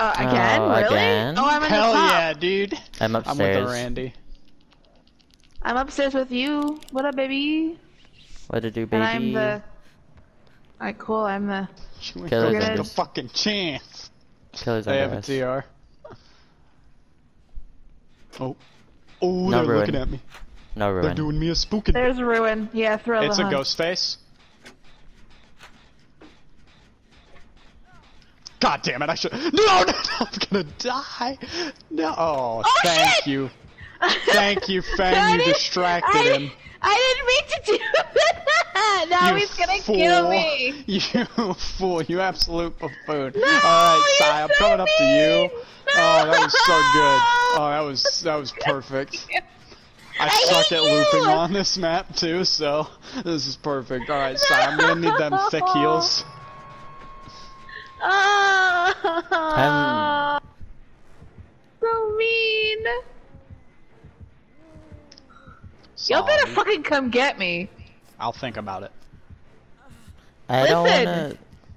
Uh, again? Oh, really? again? Oh, I'm in Hell the top. yeah, dude. I'm upstairs. I'm with the Randy. I'm upstairs with you. What up, baby? What to do, And baby? I'm the. Alright, cool. I'm the. You ain't Killers gonna under- take a fucking chance. Killers I have under a us. TR. Oh. Oh, No they're ruin. looking at me. No ruin. They're doing me a spooking. There's ruin. Yeah, throw It's the a hunt. ghost face. God damn it! I should. No, no, no, I'm gonna die. No. Oh, Oh, thank shit! you, thank you, Fang. You distracted I, him. I didn't mean to do that. Now you he's gonna fool. kill me. You fool! You absolute buffoon. No, All right, you're Sai, I'm coming up to you. mean. Oh, that was so good. Oh, that was that was perfect. I, I suck at you. looping on this map too, so this is perfect. All right, Sai, I'm gonna need them thick heels. Oh, so mean. Y'all better fucking come get me. I'll think about it. I Listen, wanna.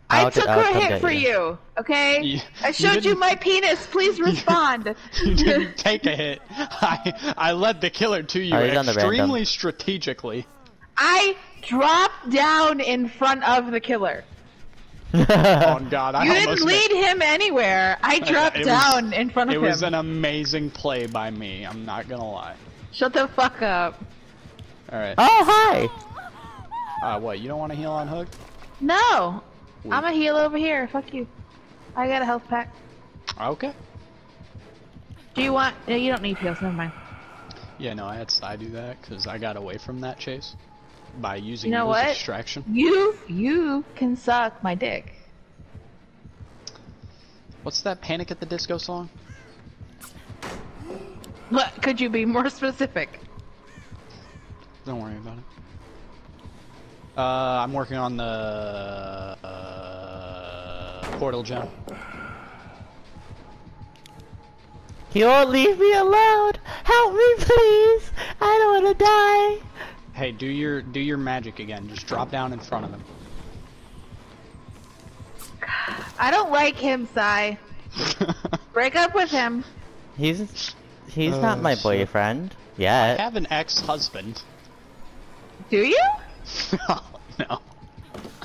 I took I'll her hit for you, okay? You- I showed you didn't- my penis. Please respond. You didn't take a hit. I I led the killer to you Oh, he's on the random. extremely strategically. I dropped down in front of the killer. Oh God, I You didn't lead him anywhere. I dropped It was- down in front of him! It was an amazing play by me. I'm not gonna lie. Shut the fuck up. All right. oh hi. Uh, what? You don't want to heal on hook? No, I'm a heal over here. Fuck you. I got a health pack. Okay. Do you want? No, you don't need heals. Never mind. Yeah, no, I had Sai do that because I got away from that chase by using You know you as what? a distraction. You, you can suck my dick. What's that Panic at the Disco song? What? Could you be more specific? Don't worry about it. Uh, I'm working on the uh, portal gem. You won't leave me alone. Help me, please. I don't wanna die. Hey, do your do your magic again. Just drop down in front of him. I don't like him, Sai. Break up with him. He's he's Oh, not my shit. boyfriend yet. I have an ex-husband. Do you? no, no.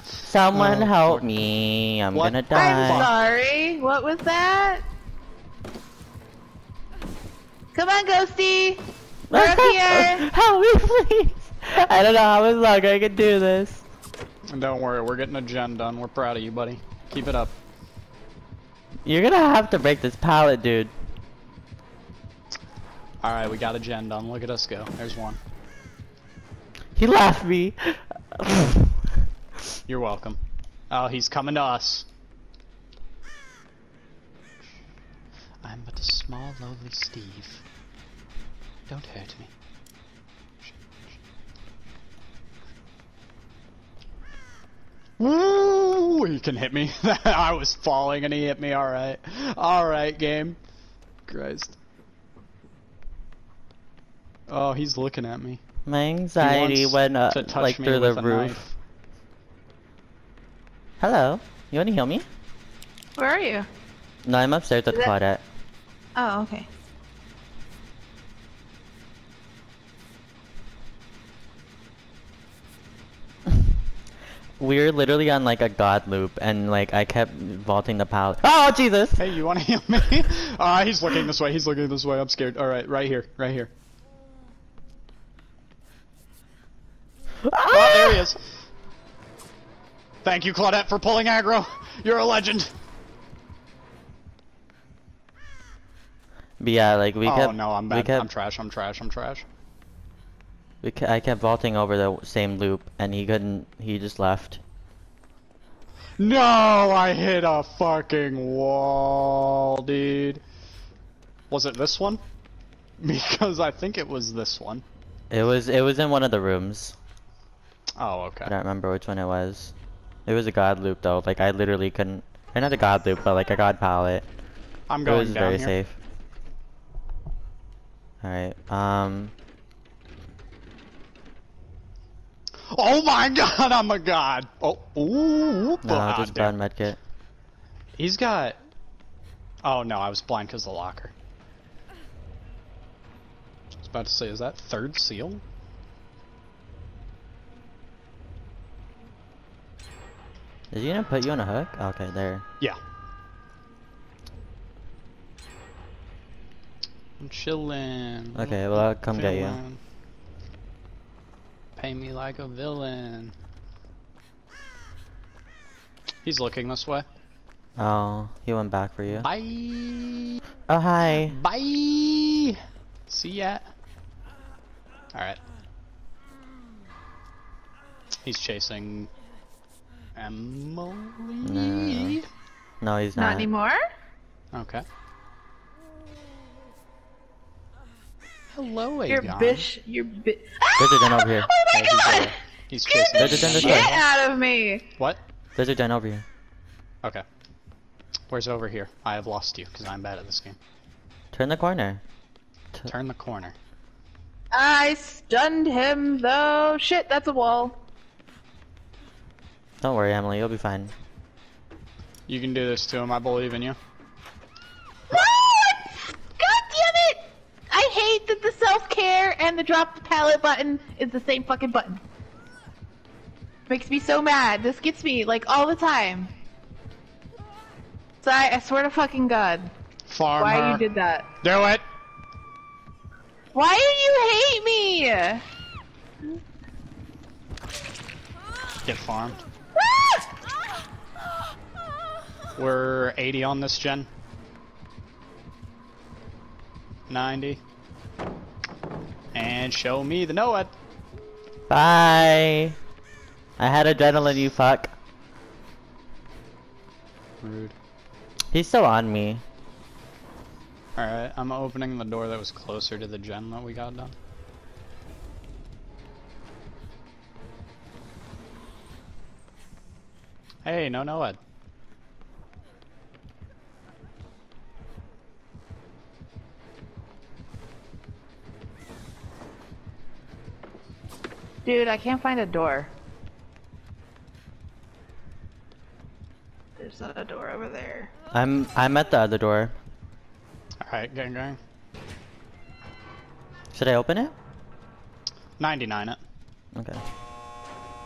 Someone Oh, help me. I'm What? gonna die. I'm sorry. What was that? Come on, Ghosty. We're up here. help me, please. I don't know how much longer I can do this. And don't worry, we're getting a gen done. We're proud of you, buddy. Keep it up. You're gonna have to break this pallet, dude. All right, we got a gen done. Look at us go. There's one. He left me. You're welcome. Oh, he's coming to us. I'm but a small, lowly Steve. Don't hurt me. Woo! He can hit me. I was falling and he hit me. All right. All right, game. Christ. Oh, he's looking at me. My He anxiety wants went up to touch like me through the roof. knife. Hello. You wanna heal me? Where are you? No, I'm upstairs with Is that- Claudette. Oh, okay. We were literally on like a god loop, and like I kept vaulting the pallet. Oh Jesus! Hey, you want to heal me? Ah, he's looking this way. He's looking this way. I'm scared. All right, right here, right here. Oh, there he is. Thank you, Claudette, for pulling aggro. You're a legend. But yeah, like we oh kept. no, I'm we bad. kept, I'm trash. I'm trash. I'm trash. We I kept vaulting over the same loop, and he couldn't. He just left. No, I hit a fucking wall, dude. Was it this one? Because I think it was this one. It was. It was in one of the rooms. Oh, okay. I don't remember which one it was. It was a god loop though. Like I literally couldn't. Or not a god loop, but like a god pallet. I'm going It was down very here. safe. Alright, um... Oh my god, I'm a god. Oh, ooh, No, just bad medkit. He's got Oh no, I was blind because of the locker. I was about to say, is that third seal? Is he gonna put you on a hook? Okay, there. Yeah. I'm chilling. Okay, well I'll come get you. Villain. Pay me like a villain. He's looking this way. Oh, he went back for you. Bye. Oh hi. Bye. See ya. Alright. He's chasing Emily. No. No, he's Not not. anymore? Okay. Hello, Your Aegon. bish, your bi- There's a den over here. Oh my Hey, he's, god! uh, he's Get chasing. the There's a den this shit way. out of me! What? There's a den over here. Okay. Where's over here? I have lost you because I'm bad at this game. Turn the corner. Turn the corner. I stunned him though. Shit, that's a wall. Don't worry, Emily, you'll be fine. You can do this to him. I believe in you. What? God damn it! I hate that the self care and the drop the pallet button is the same fucking button. Makes me so mad. This gets me like all the time. So I, I swear to fucking God, Farm why you did that? Do it. Why do you hate me? Get farmed. Ah! We're 80 on this gen. 90. And show me the Noed. Bye. I had adrenaline, you fuck. Rude. He's still on me. Alright, I'm opening the door that was closer to the gen that we got done. Hey, no Noed. Dude, I can't find a door. There's not a door over there. I'm I'm at the other door. Alright, gang gang. Should I open it? 99 it. Okay.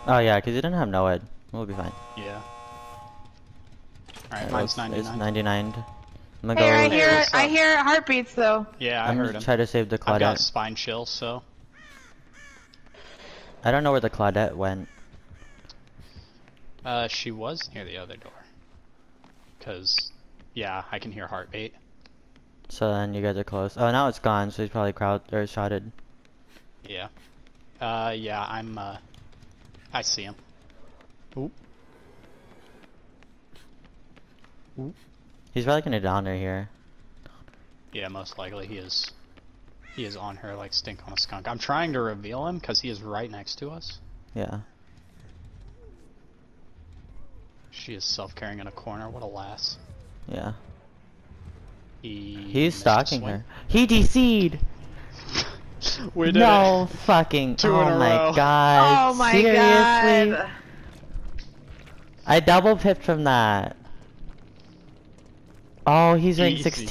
Oh yeah, cause you didn't have Noed. We'll be fine. Yeah. Alright, Alright, mine's it's- It's 99. 99. I'm gonna Hey, I hear I hear heartbeats though. Yeah, I I'm heard gonna him. try to save the I've got spine chill, so. I don't know where the Claudette went. Uh, she was near the other door. Cause, yeah, I can hear heartbeat. So then you guys are close. Oh, now it's gone. So he's probably crowd or shotted. Yeah. Uh, yeah, I'm, uh, I see him. Oop. Oop. He's probably gonna down her here. Yeah, most likely he is. He is on her like stink on a skunk. I'm trying to reveal him because he is right next to us. Yeah. She is self-caring in a corner. What a lass. Yeah. He He's stalking her. He DC'd. we did no it. fucking. Two oh in a my row. god. oh my Seriously? god. I double pipped from that. Oh, he's ranked 16.